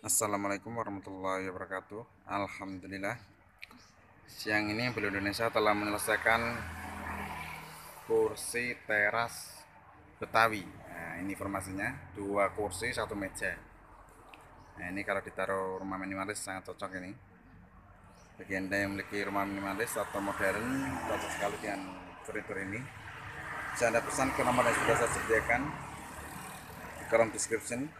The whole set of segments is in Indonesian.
Assalamualaikum warahmatullahi wabarakatuh. Alhamdulillah. Siang ini Beli Indonesia telah menyelesaikan Kursi teras Betawi. Nah ini informasinya Dua kursi satu meja. Nah ini kalau ditaruh rumah minimalis sangat cocok ini. Bagi anda yang memiliki rumah minimalis atau modern Cocok sekali dengan furnitur ini. Bisa anda pesan ke nomor yang sudah saya sediakan Di kolom description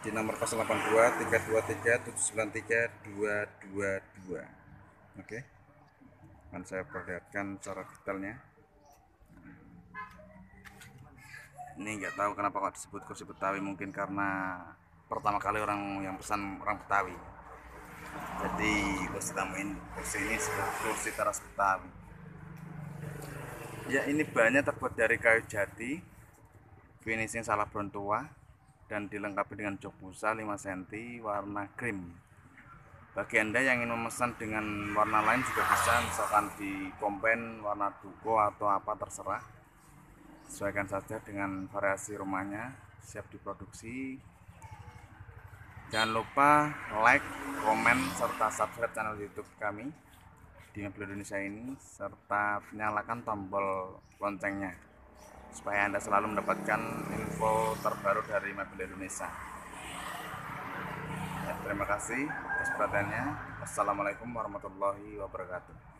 di nomor 082 323 793 222 oke. Akan saya perlihatkan secara detailnya. Ini nggak tahu kenapa kok disebut kursi Betawi mungkin karena pertama kali orang yang pesan orang Betawi. Jadi kursi tamuin kursi ini kursi teras Betawi. Ya ini banyak terbuat dari kayu jati finishing salah tua dan dilengkapi dengan jok busa 5 cm warna krim. Bagi anda yang ingin memesan dengan warna lain juga bisa misalkan di kompen warna duko atau apa terserah. Sesuaikan saja dengan variasi rumahnya siap diproduksi. Jangan lupa like, komen, serta subscribe channel youtube kami di Indonesia ini serta nyalakan tombol loncengnya supaya Anda selalu mendapatkan info terbaru dari Mebel Indonesia. Ya, terima kasih atas perhatiannya. Wassalamualaikum warahmatullahi wabarakatuh.